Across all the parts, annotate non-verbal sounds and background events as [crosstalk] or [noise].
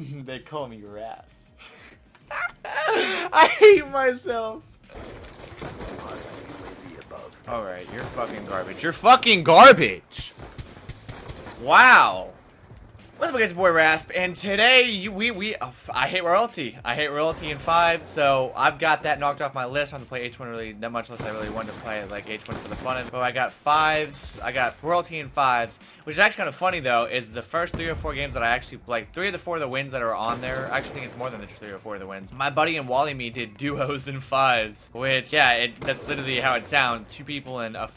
[laughs] they call me Rasp. [laughs] I hate myself. Alright, you're fucking garbage. You're fucking garbage! Wow. What's up guys, boy Rasp, and today you, we, we, oh, I hate royalty. I hate royalty in 5, so I've got that knocked off my list. I don't play H1 really that much unless I really wanted to play like H1 for the fun of it. But I got 5s, I got royalty in 5s, which is actually kind of funny though, is the first 3 or 4 games that I actually, like 3 of the 4 of the wins that are on there, I actually think it's more than just 3 or 4 of the wins. My buddy and Wally me did duos in 5s, which, yeah, it, that's literally how it sounds. Two people and a,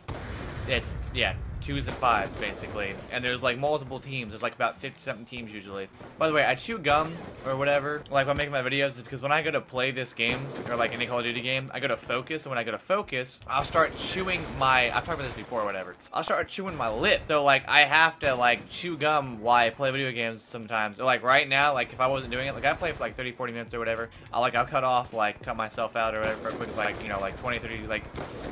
it's, yeah, twos and fives, basically. And there's, like, multiple teams. There's, like, about 50-something teams, usually. By the way, I chew gum, or whatever, like, when I'm making my videos, is because when I go to play this game, or, like, any Call of Duty game, I go to focus, and when I go to focus, I'll start chewing my... I've talked about this before, or whatever. I'll start chewing my lip. So, like, I have to, like, chew gum while I play video games sometimes. Or, like, right now, like, if I wasn't doing it, like, I play for, like, 30, 40 minutes or whatever, I'll, like, I'll cut off, like, cut myself out or whatever quick, like, you know, like, 20, 30, like,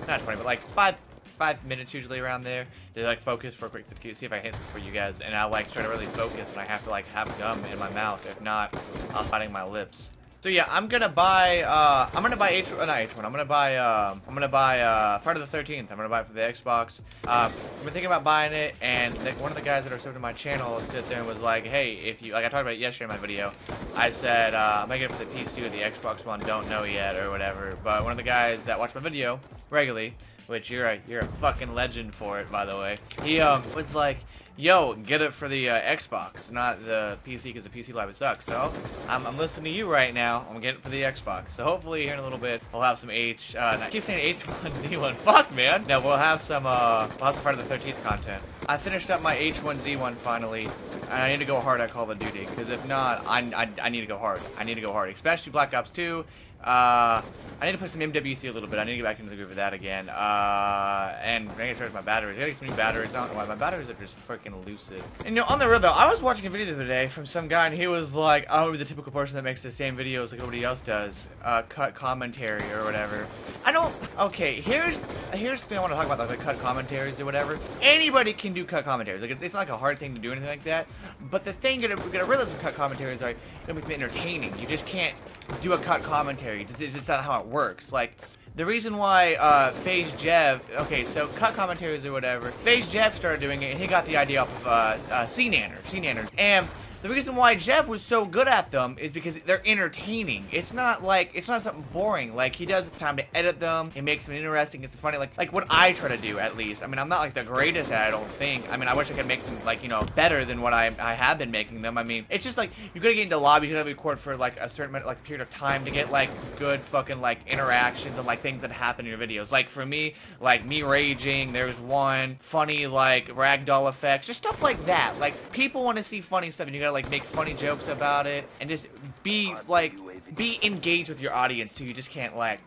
not 20, but, like, 5 five minutes usually around there to like focus for a quick see if I hit for you guys. And I like try to really focus and I have to like have gum in my mouth. If not I'm fighting my lips. So yeah I'm gonna buy uh I'm gonna buy H uh, not H1 I'm gonna buy uh, I'm gonna buy uh Friday the 13th I'm gonna buy it for the Xbox. Uh, I've been thinking about buying it and one of the guys that are subbed to my channel sit there and was like hey if you like I talked about it yesterday in my video. I said uh, I'm making it for the PC or the Xbox One don't know yet or whatever. But one of the guys that watched my video regularly which you're a you're a fucking legend for it, by the way. He um was like, "Yo, get it for the uh, Xbox, not the PC, because the PC live sucks." So I'm, I'm listening to you right now. I'm getting it for the Xbox. So hopefully here in a little bit we'll have some H. Uh, I keep saying H1Z1. [laughs] Fuck man. No, we'll have some uh, we'll have some Friday the 13th content. I finished up my H1Z1 finally, and I need to go hard at Call of Duty, because if not, I, I, I need to go hard. I need to go hard, especially Black Ops 2 uh, I need to play some MW3 a little bit. I need to get back into the groove of that again. Uh, and I to charge my batteries. I gotta get some new batteries. I don't know why. My batteries are just freaking lucid. And you know, on the real though, I was watching a video the other day from some guy and he was like, I would be the typical person that makes the same videos like everybody else does. Uh, cut commentary or whatever. I don't, okay, here's, here's the thing I want to talk about, like the cut commentaries or whatever. Anybody can do cut commentaries. Like, it's, it's not like a hard thing to do anything like that. But the thing, you're gonna, realize with cut commentaries are gonna be entertaining. You just can't do a cut commentary. It's just not how it works. Like, the reason why uh, FaZe Jev, okay, so cut commentaries or whatever, FaZe Jev started doing it, and he got the idea off of uh, uh, CNANR, CNANR, and the reason why Jeff was so good at them is because they're entertaining. It's not like, it's not something boring. Like, he does time to edit them. It makes them interesting. It's funny. Like, like what I try to do, at least. I mean, I'm not, like, the greatest at it, I don't think. I mean, I wish I could make them, like, you know, better than what I, I have been making them. I mean, it's just, like, you gotta get into lobby, you gotta record for, like, a certain, like, period of time to get, like, good fucking, like, interactions and, like, things that happen in your videos. Like, for me, like, me raging, there's one funny, like, ragdoll effects, just stuff like that. Like, people want to see funny stuff, and you gotta like make funny jokes about it and just be like be engaged with your audience too. You just can't like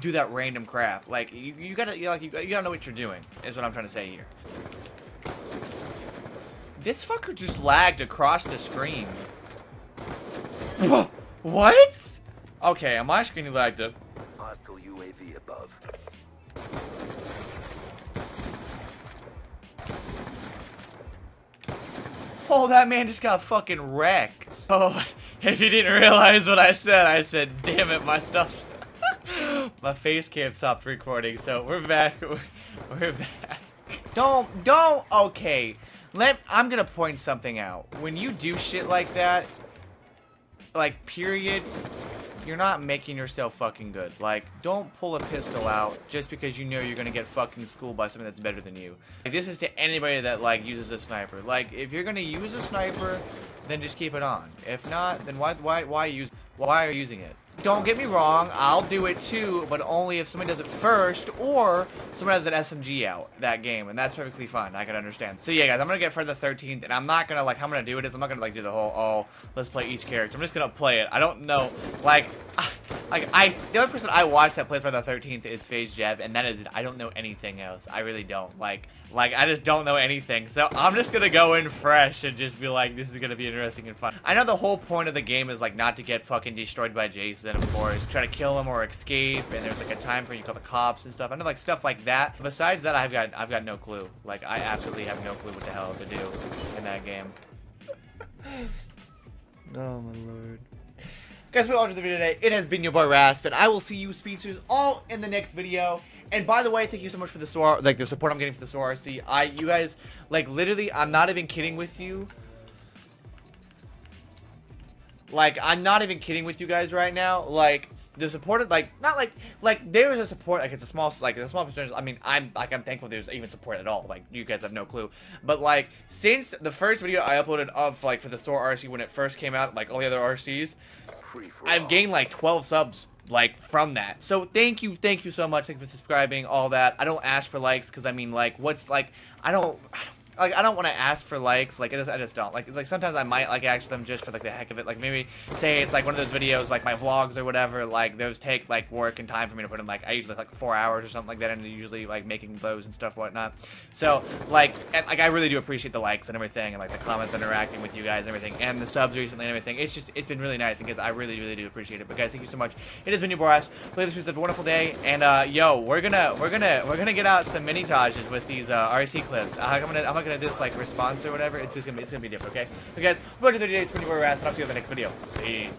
do that random crap. Like you, you gotta you like you, you gotta know what you're doing. Is what I'm trying to say here. This fucker just lagged across the screen. what? Okay, on my screen he lagged it. Hostile UAV above. Oh, that man just got fucking wrecked. [laughs] Oh, if you didn't realize what I said, I said, damn it, my stuff. [laughs] my face cam stopped recording, so we're back. [laughs] We're, we're back. Don't, don't, okay. Let, I'm gonna point something out. When you do shit like that, like, period, you're not making yourself fucking good. Like, don't pull a pistol out just because you know you're gonna get fucking schooled by something that's better than you. Like, this is to anybody that, like, uses a sniper. Like, if you're gonna use a sniper, then just keep it on. If not, then why, why, why use, why are you using it? Don't get me wrong, I'll do it too, but only if somebody does it first, or someone has an SMG out that game, and that's perfectly fine. I can understand. So yeah, guys, I'm gonna get for the 13th, and I'm not gonna like how I'm gonna do it is I'm not gonna like do the whole oh let's play each character. I'm just gonna play it. I don't know, like. Ah, Like, I, the only person I watch that plays for the 13th is FaZe Jev, and that is it. I don't know anything else. I really don't. Like, like, I just don't know anything. So, I'm just gonna go in fresh and just be like, this is gonna be interesting and fun. I know the whole point of the game is, like, not to get fucking destroyed by Jason, of course. Try to kill him or escape, and there's, like, a time for you call the cops and stuff. I know, like, stuff like that. Besides that, I've got, I've got no clue. Like, I absolutely have no clue what the hell to do in that game. [laughs] Oh my lord. Guys, we all did the video today. It has been your boy Rasp, and I will see you speedsters all in the next video. And by the way, thank you so much for the like the support I'm getting for the SOAR RC. I, you guys, like literally, I'm not even kidding with you. Like, I'm not even kidding with you guys right now. Like, the support, like, not like, like, there is a support, like, it's a small, like, it's a small percentage. I mean, I'm, like, I'm thankful there's even support at all. Like, you guys have no clue. But, like, since the first video I uploaded of, like, for the SOAR RC when it first came out, like, all the other RCs, I've gained, like, 12 subs like from that so thank you thank you so much thank you for subscribing all that i don't ask for likes because i mean like what's like i don't, I don't like I don't want to ask for likes. Like I just I just don't. Like it's like sometimes I might like ask them just for like the heck of it. Like maybe say it's like one of those videos like my vlogs or whatever. Like those take like work and time for me to put in. Like I usually like four hours or something like that, and usually like making those and stuff whatnot. So like and, like I really do appreciate the likes and everything, and like the comments interacting with you guys and everything, and the subs recently and everything. It's just it's been really nice because I really really do appreciate it. But guys, thank you so much. It has been your boy Play this piece of a wonderful day, and uh, yo, we're gonna we're gonna we're gonna get out some mini tages with these uh, RC clips. I'm gonna I'm not gonna do this like response or whatever, it's just gonna be, it's gonna be different, okay? So guys, we're to the dates when you were asked, and I'll see you in the next video. Peace.